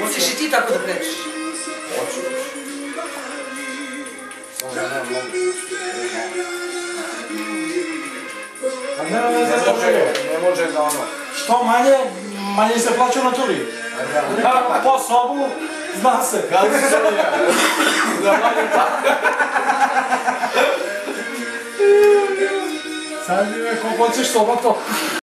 Hoćeš i ti tako da krećeš? Hoću. Ne, ne, ne, ne, ne, ne, može, ne, može da ono. Što manje, manje se plaća na naturi. Ja, po sobu, zna se. Gazi se. Da manje pa. Sad me ko hoćeš soba to.